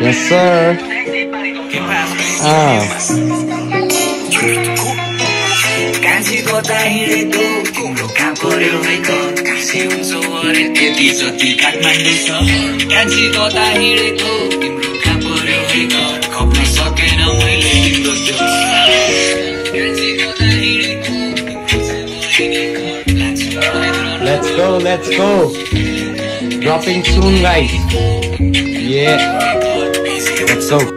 Yes, sir. Ah. कान्छीको हिँडेको तिम्रो कहाँ पर्यो है घर कान्छी हुन्छ अरे त्यति जति काठमाडौँ सहर कान्छीको हिँडेको तिम्रो कहाँ पर्यो है घर खप्न सकेन मैले तिम्रो त्यो कान्छीको हिँडेको Let's go, let's go. Dropping soon, guys. Yeah. Let's go.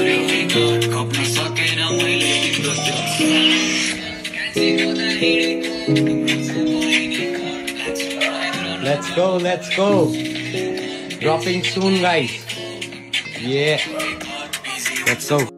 Let's go, let's go. Dropping soon, guys. Yeah. Let's go.